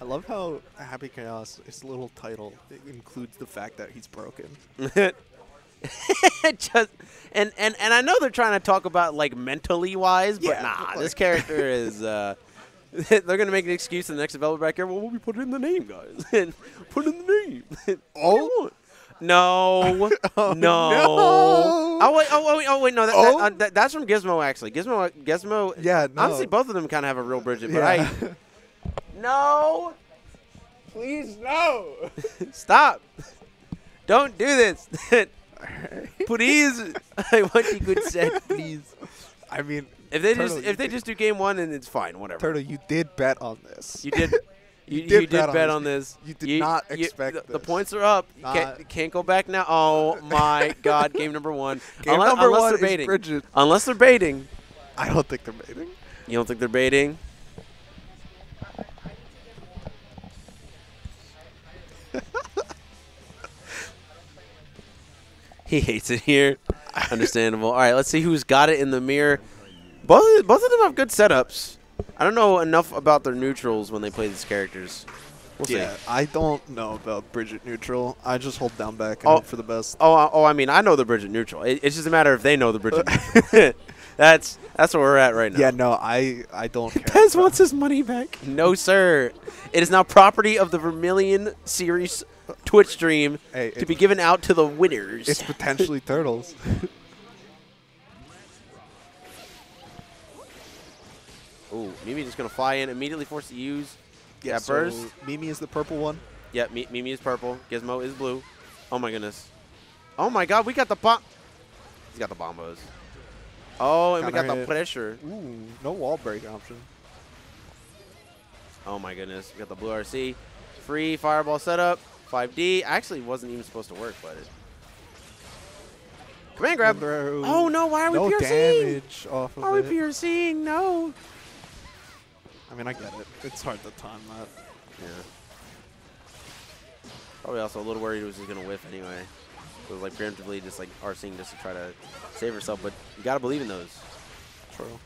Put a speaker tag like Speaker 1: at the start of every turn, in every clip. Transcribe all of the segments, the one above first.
Speaker 1: I love how Happy Chaos, his little title, it includes the fact that he's broken.
Speaker 2: Just and, and and I know they're trying to talk about like mentally wise, but
Speaker 1: Yeah,
Speaker 2: nah,
Speaker 1: but,
Speaker 2: this character is. Uh, they're gonna make an excuse in the next developer back here. Well, we put it in the name, guys. and put it in the name.
Speaker 1: Oh?
Speaker 2: no,
Speaker 1: Oh,
Speaker 2: no.
Speaker 1: no.
Speaker 2: Oh wait, oh wait, oh wait, no. That,
Speaker 1: Oh?
Speaker 2: that, uh, that, that's from Gizmo actually. Gizmo, Gizmo.
Speaker 1: Yeah, no.
Speaker 2: Honestly, both of them kind of have a real Bridget, but
Speaker 1: Yeah.
Speaker 2: I no.
Speaker 1: Please, no!
Speaker 2: Stop. Don't do this. please. I want you good set, please.
Speaker 1: I mean,
Speaker 2: If they
Speaker 1: Turtle,
Speaker 2: just if they
Speaker 1: did-
Speaker 2: just do game one, then it's fine. Whatever.
Speaker 1: Turtle, you did bet on this.
Speaker 2: You did. You, you
Speaker 1: did
Speaker 2: did,
Speaker 1: bet on this.
Speaker 2: on this.
Speaker 1: You did not expect
Speaker 2: the, the
Speaker 1: this.
Speaker 2: points are up. You can't, can't go back now. Oh my God! Game number one.
Speaker 1: Game
Speaker 2: unless,
Speaker 1: number
Speaker 2: unless
Speaker 1: one
Speaker 2: they're baiting.
Speaker 1: Bridget.
Speaker 2: Unless they're baiting.
Speaker 1: I don't think they're baiting.
Speaker 2: You don't think they're baiting? He hates it here. Understandable. All right, let's see who's got it in the mirror. Both both of them have good setups. I don't know enough about their neutrals when they play these characters. We'll
Speaker 1: Yeah,
Speaker 2: see.
Speaker 1: I don't know about Bridget neutral. I just hold down back and
Speaker 2: Oh.
Speaker 1: hope for the best.
Speaker 2: Oh, oh, I mean, I know the Bridget neutral. It, it's just a matter if they know the Bridget. neutral. that's that's where we're at right now.
Speaker 1: Yeah, no, I I don't care.
Speaker 2: Pez wants his money back. No, sir. It is now property of the Vermilion Series Twitch stream
Speaker 1: Hey,
Speaker 2: to be given out to the winners.
Speaker 1: It's potentially turtles.
Speaker 2: Ooh, Mimi just gonna fly in, immediately forced to use.
Speaker 1: Yeah,
Speaker 2: that
Speaker 1: so
Speaker 2: burst.
Speaker 1: Mimi is the purple one.
Speaker 2: Yep, Mi- Mimi is purple. Gizmo is blue. Oh my goodness. Oh my God, we got the bomb. He's got the bombos. Oh, and we got
Speaker 1: Counter
Speaker 2: the pressure.
Speaker 1: Ooh, no wall break option.
Speaker 2: Oh my goodness, we got the blue RC. Free fireball setup. 5D. Actually, wasn't even supposed to work, but it. Command grab.
Speaker 1: Throw.
Speaker 2: Oh no, why are we
Speaker 1: no
Speaker 2: piercing?
Speaker 1: damage off of
Speaker 2: are we
Speaker 1: it.
Speaker 2: piercing? No.
Speaker 1: I mean, I get it. It's hard to time that.
Speaker 2: Yeah. Probably also a little worried it was just gonna whiff anyway. So was like preemptively just like RCing just to try to save herself, but you gotta believe in those.
Speaker 1: True.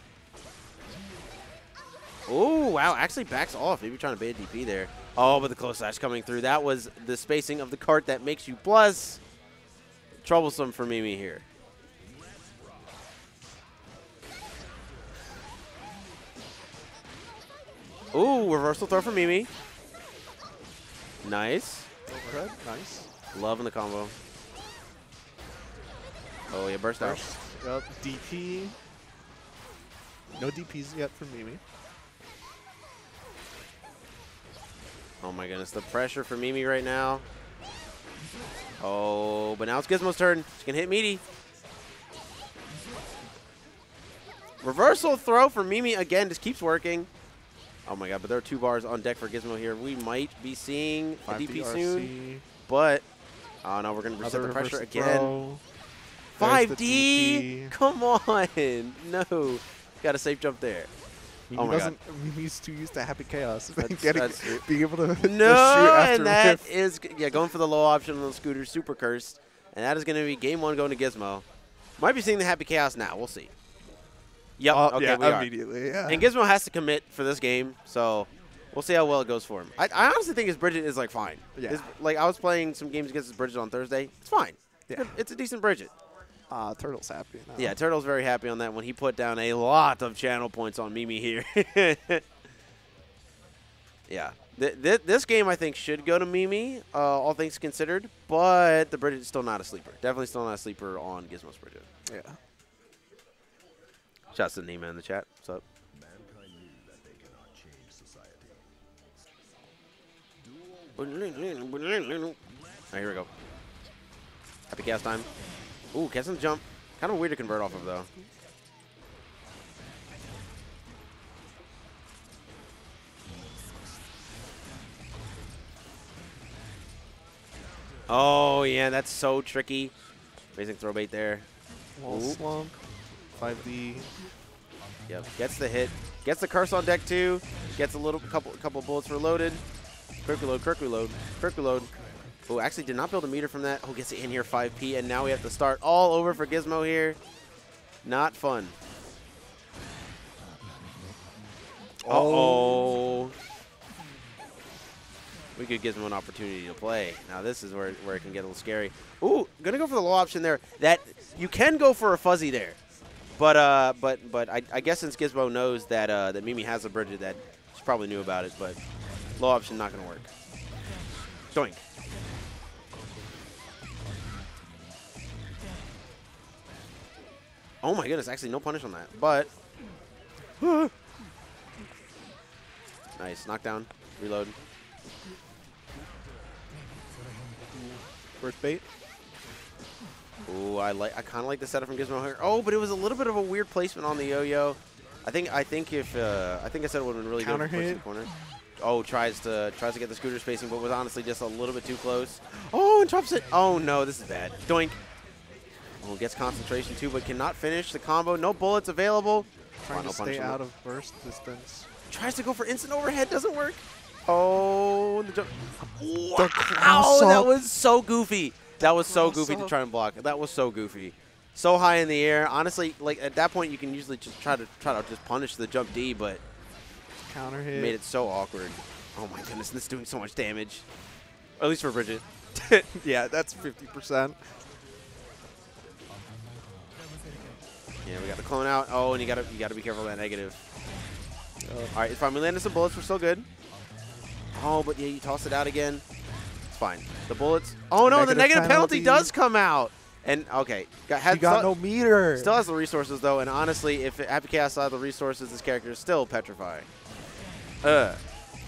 Speaker 2: Oh wow, actually backs off. Maybe trying to bait a DP there. Oh, but the close slash coming through. That was the spacing of the cart that makes you plus. Troublesome for Mimi here. Ooh, reversal throw for Mimi. Nice.
Speaker 1: Overhead. Nice.
Speaker 2: Loving the combo. Oh, yeah, burst out.
Speaker 1: Yep. DP. No DPs yet from Mimi.
Speaker 2: Oh my goodness, the pressure for Mimi right now. Oh, but now it's Gizmo's turn. She can hit Meaty. Reversal throw for Mimi again just keeps working. Oh my god, but there are two bars on deck for Gizmo here. We might be seeing a DP soon, but oh no, we're gonna reset
Speaker 1: Another
Speaker 2: the pressure again.
Speaker 1: throw. There's the
Speaker 2: 5D, come on, no, got a safe jump there.
Speaker 1: Mimi
Speaker 2: Oh my God.
Speaker 1: doesn't, Mimi's too used to happy chaos.
Speaker 2: That's-
Speaker 1: Getting,
Speaker 2: that's-
Speaker 1: being able to, to shoot
Speaker 2: No,
Speaker 1: after
Speaker 2: and that
Speaker 1: whiff.
Speaker 2: is yeah going for the low option on the scooter, super cursed, and that is going to be game one going to Gizmo. Might be seeing the happy chaos now. We'll see. Yep.
Speaker 1: Oh,
Speaker 2: okay,
Speaker 1: yeah,
Speaker 2: we are.
Speaker 1: immediately. Yeah.
Speaker 2: And Gizmo has to commit for this game, so we'll see how well it goes for him. I, I honestly think his Bridget is like fine.
Speaker 1: Yeah.
Speaker 2: His- like I was playing some games against his Bridget on Thursday. It's fine.
Speaker 1: Yeah.
Speaker 2: It's a decent Bridget.
Speaker 1: Uh, Turtle's happy now.
Speaker 2: Yeah, Turtle's very happy on that one. He put down a lot of channel points on Mimi here. yeah. Th- th- this game, I think, should go to Mimi, uh, all things considered, but the Bridget's still not a sleeper. Definitely still not a sleeper on Gizmo's Bridget.
Speaker 1: Yeah.
Speaker 2: Shouts to Nima in the chat. What's up? Alright, here we go. Happy cast time. Ooh, Kesson jump. Kind of weird to convert off of, though. Oh, yeah, that's so tricky. Amazing throw bait there.
Speaker 1: Wall slump. 5D.
Speaker 2: Yep, gets the hit. Gets the curse on deck too. Gets a little couple couple bullets reloaded. Quick reload, quick reload, quick reload. Oh, actually did not build a meter from that. Oh, gets it in here 5p, and now we have to start all over for Gizmo here. Not fun. Uh oh. we could give him an opportunity to play. Now this is where, where it can get a little scary. Ooh, gonna go for the low option there. That you can go for a fuzzy there, but uh, but but I, I guess since Gizmo knows that uh, that Mimi has a bridge that she probably knew about it, but low option not gonna work. Doink. Oh my goodness, actually no punish on that, but nice knockdown, reload.
Speaker 1: First bait.
Speaker 2: Ooh, I like. I kind of like the setup from Gizmo here. Oh, but it was a little bit of a weird placement on the yo-yo. I think. I think if. Uh, I think I said it would have been really
Speaker 1: Counter
Speaker 2: good.
Speaker 1: Hit.
Speaker 2: the corner. Oh, tries to tries to get the scooter spacing, but was honestly just a little bit too close. Oh, and drops it. Oh no, this is bad. Doink. Oh, gets concentration too, but cannot finish the combo. No bullets available.
Speaker 1: Trying
Speaker 2: Final
Speaker 1: to stay out of burst distance.
Speaker 2: Tries to go for instant overhead, doesn't work. Oh, the jump. Wow, that
Speaker 1: cross-up.
Speaker 2: was so goofy. That was so goofy to try and block. That was so goofy. So high in the air. Honestly, like at that point, you can usually just try to try to just punish the jump D, but
Speaker 1: Counter hit.
Speaker 2: made it so awkward. Oh my goodness, this is doing so much damage. At least for Bridget.
Speaker 1: yeah, that's 50%.
Speaker 2: Yeah, we got the clone out. Oh, and you gotta you gotta be careful of that negative.
Speaker 1: Uh,
Speaker 2: All right, it's fine. We landed some bullets. We're still good. Oh, but yeah, you toss it out again. It's fine. The bullets. Oh no, the
Speaker 1: Negative
Speaker 2: negative penalty.
Speaker 1: penalty.
Speaker 2: does come out. And okay, got, had,
Speaker 1: got no meter.
Speaker 2: still has the resources though. And honestly, if Happy Chaos had the resources, this character is still petrifying. Uh,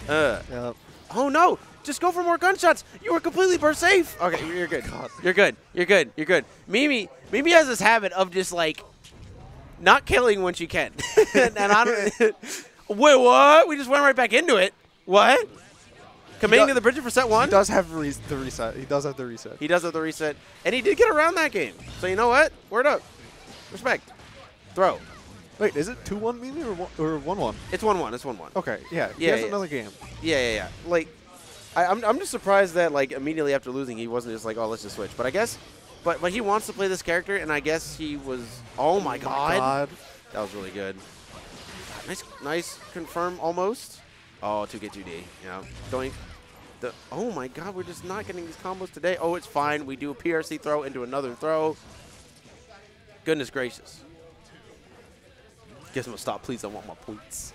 Speaker 2: uh.
Speaker 1: Yep.
Speaker 2: Oh no! Just go for more gunshots. You were completely burst safe. Okay, you're, you're good. You're good. You're good. You're good. Mimi, Mimi has this habit of just like not killing when she can. and I don't. Wait, what? We just went right back into it. What? Committing to the Bridget for set one.
Speaker 1: He does have re the reset. He does have the reset.
Speaker 2: He does have the reset, and he did get around that game. So you know what? Word up. Respect. Throw.
Speaker 1: Wait, is it 2-1 Mimi or 1 or 1-1?
Speaker 2: It's one one. It's one one.
Speaker 1: Okay, yeah. He
Speaker 2: Yeah,
Speaker 1: has
Speaker 2: yeah.
Speaker 1: another game.
Speaker 2: Yeah, yeah, yeah. Like, I, I'm, I'm just surprised that like immediately after losing, he wasn't just like, oh, let's just switch. But I guess, but but he wants to play this character, and I guess he was. Oh my oh god,
Speaker 1: God.
Speaker 2: that was really good. Nice, nice confirm almost. Oh, 2K2D. Yeah, doink. The, oh my god, we're just not getting these combos today. Oh, it's fine. We do a PRC throw into another throw. Goodness gracious. Gizmo, stop, please. I want my points.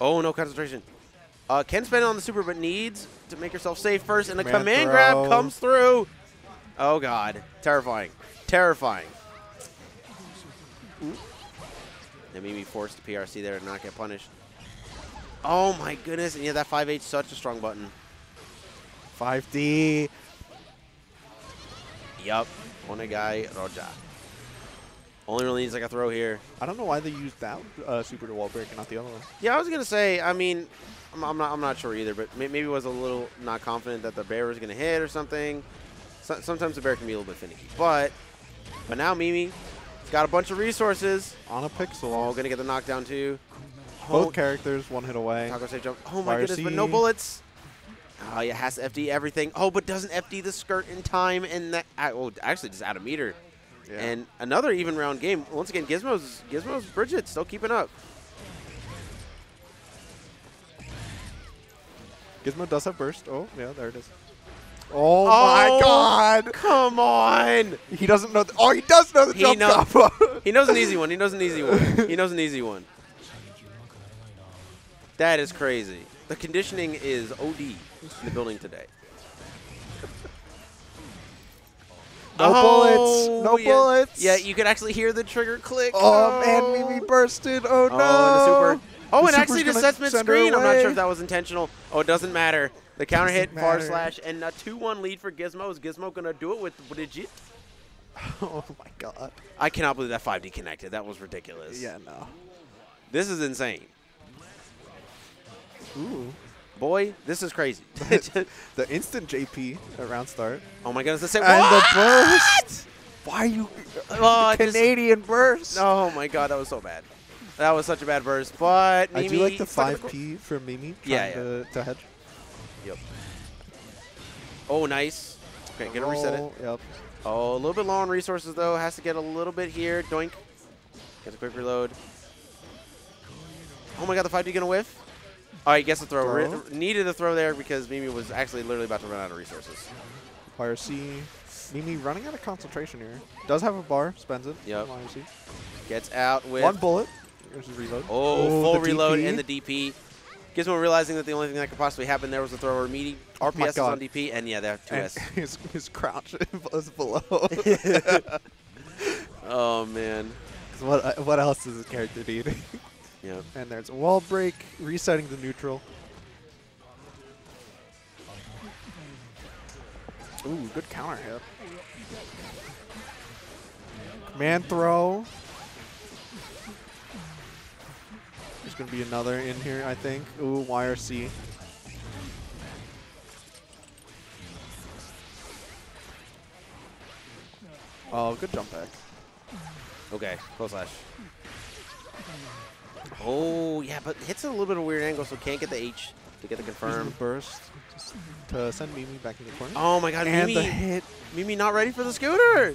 Speaker 2: Oh, no concentration. Uh, can spend it on the super, but needs to make herself safe first, and the
Speaker 1: Command
Speaker 2: grab comes through. Oh, God. Terrifying. Terrifying. That made me forced to PRC there and not get punished. Oh, my goodness. And yeah, that 5H such a strong button.
Speaker 1: 5D.
Speaker 2: Yup. Onegai Roger. Only really needs like a throw here.
Speaker 1: I don't know why they used that uh, super to wall break and not the other one.
Speaker 2: Yeah, I was gonna say. I mean, I'm, I'm not. I'm not sure either. But may- maybe was a little not confident that the bear was gonna hit or something. So, sometimes the bear can be a little bit finicky. But, but now Mimi, has got a bunch of resources.
Speaker 1: On a pixel.
Speaker 2: Oh, gonna get the knockdown too.
Speaker 1: Both
Speaker 2: Oh,
Speaker 1: characters, one hit away.
Speaker 2: Taco safe jump. Oh my goodness, but no bullets. Oh yeah, has to FD everything. Oh, but doesn't FD the skirt in time, and that. Oh, actually, just out a meter.
Speaker 1: Yeah.
Speaker 2: And another even round game. Once again, Gizmo's Gizmo's Bridget still keeping up.
Speaker 1: Gizmo does have burst. Oh, yeah, there it is. Oh, my
Speaker 2: Oh,
Speaker 1: God!
Speaker 2: Come on!
Speaker 1: He doesn't know. The, oh, he does know the
Speaker 2: He
Speaker 1: jump
Speaker 2: know-
Speaker 1: combo.
Speaker 2: He knows an easy one. He knows an easy one. He knows an easy one. That is crazy. The conditioning is OD in the building today.
Speaker 1: No bullets. Oh, no
Speaker 2: Oh, yeah.
Speaker 1: bullets.
Speaker 2: Yeah, you could actually hear the trigger click.
Speaker 1: Oh, man, oh. Mimi bursted. Oh,
Speaker 2: Oh,
Speaker 1: no.
Speaker 2: the. Oh,
Speaker 1: The
Speaker 2: and actually just sets mid screen. I'm not sure if that was intentional. Oh, it doesn't matter. The counter hit,
Speaker 1: Doesn't
Speaker 2: far
Speaker 1: matter.
Speaker 2: slash, and a 2-1 lead for Gizmo. Is Gizmo going to do it with Bridget?
Speaker 1: Oh, my God.
Speaker 2: I cannot believe that 5D connected. That was ridiculous.
Speaker 1: Yeah, no.
Speaker 2: This is insane.
Speaker 1: Ooh.
Speaker 2: Boy, this is crazy.
Speaker 1: The instant JP at round start.
Speaker 2: oh my goodness. The same.
Speaker 1: And
Speaker 2: What?
Speaker 1: the burst. Why are you.
Speaker 2: Oh,
Speaker 1: the
Speaker 2: just-
Speaker 1: Canadian burst.
Speaker 2: Oh my god, that was so bad. That was such a bad burst. But Mimi I
Speaker 1: do like the
Speaker 2: cor-
Speaker 1: 5P for Mimi trying
Speaker 2: Yeah, yeah.
Speaker 1: To, to hedge.
Speaker 2: Yep. Oh, nice. Okay, gonna reset it.
Speaker 1: Yep.
Speaker 2: Oh, a little bit low on resources though. Has to get a little bit here. Doink. Gets a quick reload. Oh my god, the 5D gonna whiff? All right, gets the throw.
Speaker 1: Throw.
Speaker 2: needed a throw there because Mimi was actually literally about to run out of resources.
Speaker 1: Fire C. Mimi running out of concentration here. Does have a bar, spends it.
Speaker 2: Yep. Gets out with
Speaker 1: One bullet. Here's his reload.
Speaker 2: oh, oh
Speaker 1: full
Speaker 2: reload
Speaker 1: DP.
Speaker 2: and the DP. Gizmo realizing that the only thing that could possibly happen there was the thrower. Meaty
Speaker 1: Oh
Speaker 2: RPS is on DP, and yeah, they're
Speaker 1: And
Speaker 2: 2S.
Speaker 1: his, his crouch was below.
Speaker 2: oh man.
Speaker 1: what, what else does his character need?
Speaker 2: Yep.
Speaker 1: and there's a wall break, resetting the neutral. Ooh, good counter hit. Command throw. There's going to be another in here, I think. Ooh, YRC. Oh, good jump back.
Speaker 2: Okay, close slash. Oh, yeah, but hits at a little bit of a weird angle, so can't get the H to get the confirm.
Speaker 1: burst to send Mimi back in the corner.
Speaker 2: Oh my god,
Speaker 1: and
Speaker 2: Mimi,
Speaker 1: the hit.
Speaker 2: Mimi not ready for the scooter.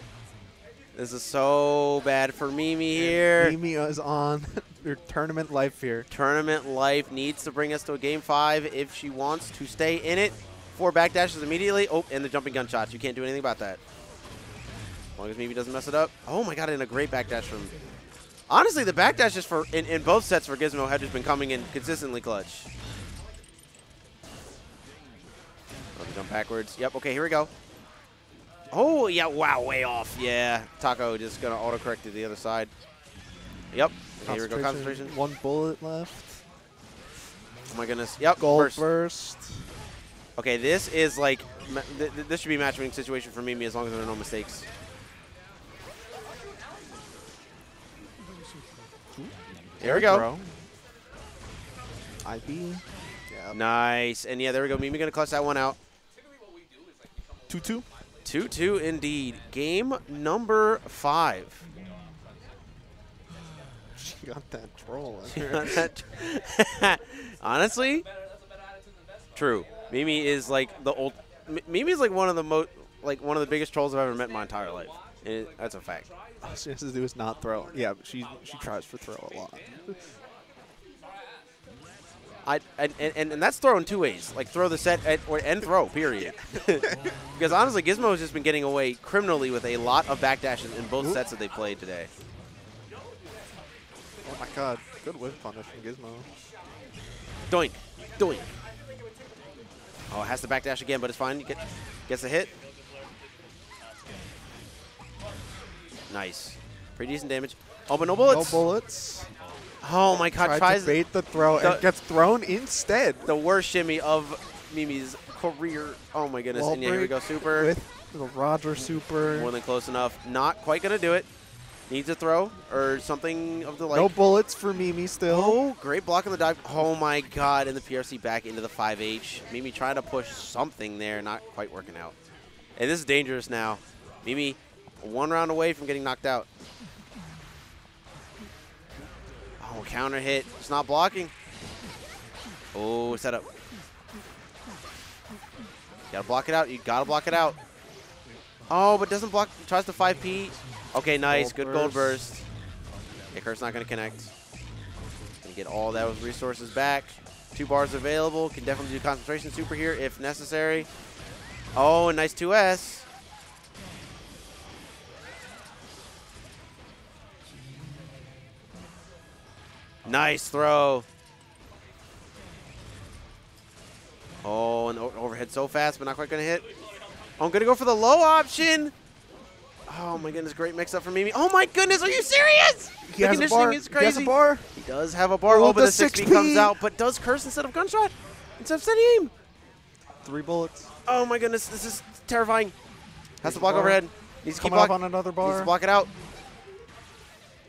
Speaker 2: This is so bad for Mimi here.
Speaker 1: Mimi is on her tournament life here.
Speaker 2: Tournament life needs to bring us to a game five if she wants to stay in it. Four backdashes immediately. Oh, and the jumping gunshots. You can't do anything about that. As long as Mimi doesn't mess it up. Oh my god, and a great backdash from. Honestly, the backdashes for in, in both sets for Gizmo have just been coming in consistently clutch. Oh, jump backwards. Yep. Okay, here we go. Oh yeah! Wow, way off. Yeah, Taco just gonna autocorrect to the other side. Yep. Okay, here we go. Concentration.
Speaker 1: One bullet left.
Speaker 2: Oh my goodness. Yep.
Speaker 1: Gold
Speaker 2: Burst.
Speaker 1: burst.
Speaker 2: Okay, this is like th th- this should be a matchmaking situation for Mimi as long as there are no mistakes. There we go.
Speaker 1: Throw. IB. Yeah.
Speaker 2: Nice. And yeah, there we go. Mimi gonna clutch that one out.
Speaker 1: Two two.
Speaker 2: 2-2 indeed. Game number five.
Speaker 1: She got that troll. in her.
Speaker 2: Honestly, true. Mimi is like the old. M- Mimi is like one of the most, like one of the biggest trolls I've ever met in my entire life. It- that's a fact.
Speaker 1: All she has to do is not throw. Yeah, but she she tries for throw a lot.
Speaker 2: I and, and, and that's throwing two ways, like throw the set and, or and throw. Period. because honestly, Gizmo has just been getting away criminally with a lot of backdashes in both
Speaker 1: Oop.
Speaker 2: sets that they played today.
Speaker 1: Oh my god, good whip punish from Gizmo.
Speaker 2: Doink, doink. Oh, it has to backdash again, but it's fine. Get gets a hit. Nice, pretty decent damage. Oh, but no bullets.
Speaker 1: No bullets.
Speaker 2: Oh my God!
Speaker 1: Tried
Speaker 2: Tries
Speaker 1: to bait the throw
Speaker 2: the-
Speaker 1: and gets thrown instead.
Speaker 2: the worst shimmy of Mimi's career. Oh my goodness!
Speaker 1: Wall
Speaker 2: and yeah, here we go. Super.
Speaker 1: With the Roger super.
Speaker 2: More than close enough. Not quite going to do it. Needs a throw or something of the like.
Speaker 1: no bullets for Mimi still.
Speaker 2: Oh, great block on the dive. Oh my god, and the PRC back into the 5H. Mimi trying to push something there, not quite working out. And this is dangerous now. Mimi one round away from getting knocked out. Oh, counter hit. It's not blocking. Oh, setup. Gotta block it out. You gotta block it out. Oh, but doesn't block. Tries to 5P. Okay, nice.
Speaker 1: Gold
Speaker 2: Good gold
Speaker 1: burst.
Speaker 2: burst. Yeah, Kurt's not gonna connect. Gonna get all those resources back. Two bars available. Can definitely do concentration super here if necessary. Oh, nice 2S. Nice throw. Oh, and overhead so fast, but not quite gonna hit. Oh, I'm gonna go for the low option. Oh my goodness, great mix up for Mimi. Oh my goodness, are you serious?
Speaker 1: He
Speaker 2: the
Speaker 1: has a
Speaker 2: conditioning
Speaker 1: bar.
Speaker 2: is
Speaker 1: He has a bar.
Speaker 2: He does have a bar.
Speaker 1: Oh,
Speaker 2: Oh, but
Speaker 1: the
Speaker 2: the 6
Speaker 1: 6P.
Speaker 2: comes out, but does curse instead of gunshot? Instead of steady aim.
Speaker 1: Three bullets.
Speaker 2: Oh my goodness, this is terrifying. Has
Speaker 1: Here's
Speaker 2: to block overhead. Needs to keep
Speaker 1: Coming up
Speaker 2: block.
Speaker 1: on another bar.
Speaker 2: Needs to block it out.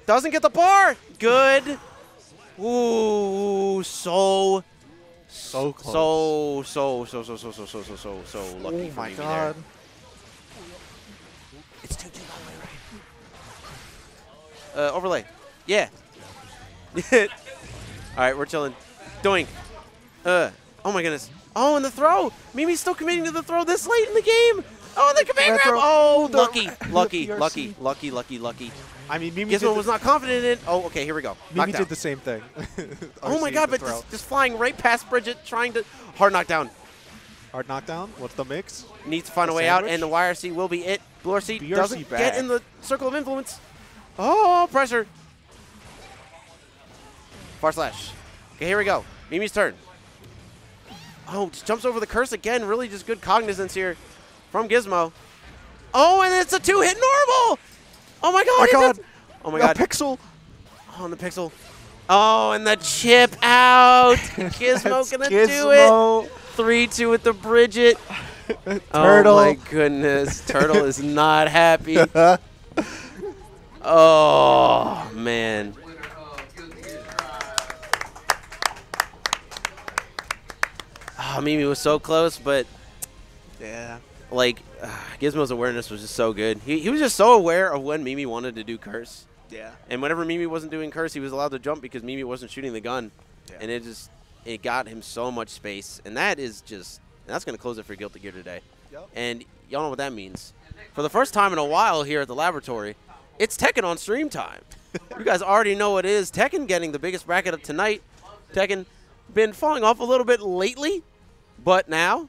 Speaker 2: Doesn't get the bar. Good. Ooh, so
Speaker 1: So close.
Speaker 2: so so so so so so so so so so lucky
Speaker 1: oh
Speaker 2: for
Speaker 1: my
Speaker 2: Mimi
Speaker 1: god.
Speaker 2: there. It's two two on my right. Uh, overlay. Yeah. All right, we're chilling. Doink. Uh. Oh my goodness. Oh, and the throw. Mimi's still committing to the throw this late in the game. Oh, the command grab!
Speaker 1: Retro.
Speaker 2: Oh,
Speaker 1: The-
Speaker 2: lucky, lucky, lucky, lucky, lucky, lucky.
Speaker 1: I mean, Mimi
Speaker 2: Gizmo was not confident in it. Oh, okay, here we go.
Speaker 1: Mimi
Speaker 2: Knockdown.
Speaker 1: did the same thing.
Speaker 2: Oh my god, but just, just flying right past Bridget, trying to hard knockdown.
Speaker 1: Hard knockdown. What's the mix?
Speaker 2: Needs to find a
Speaker 1: The
Speaker 2: way out, and the YRC will be it. Blue RC
Speaker 1: BRC
Speaker 2: doesn't get in the circle of influence. Oh, pressure. Far slash. Okay, here we go. Mimi's turn. Oh, just jumps over the curse again. Really just good cognizance here from Gizmo. Oh, and it's a two-hit normal. Oh my god.
Speaker 1: Oh my god.
Speaker 2: Oh my
Speaker 1: The
Speaker 2: god.
Speaker 1: Pixel.
Speaker 2: Oh, and the pixel. Oh, and the chip out. Gizmo gonna do it.
Speaker 1: Gizmo.
Speaker 2: 3-2 with the Bridget.
Speaker 1: Oh Turtle.
Speaker 2: Oh my goodness. Turtle is not happy. Oh, man. Oh, Mimi was so close, but
Speaker 1: yeah.
Speaker 2: Like uh, Gizmo's awareness was just so good. He, he was just so aware of when Mimi wanted to do curse.
Speaker 1: Yeah.
Speaker 2: And whenever Mimi wasn't doing curse, he was allowed to jump because Mimi wasn't shooting the gun.
Speaker 1: Yeah.
Speaker 2: And it just it got him so much space. And that is just that's going to close it for Guilty Gear today.
Speaker 1: Yep.
Speaker 2: And y'all know what that means. For the first time in a while here at the laboratory, it's Tekken on stream time. you guys already know what it is. Tekken getting the biggest bracket of tonight. Tekken been falling off a little bit lately, but now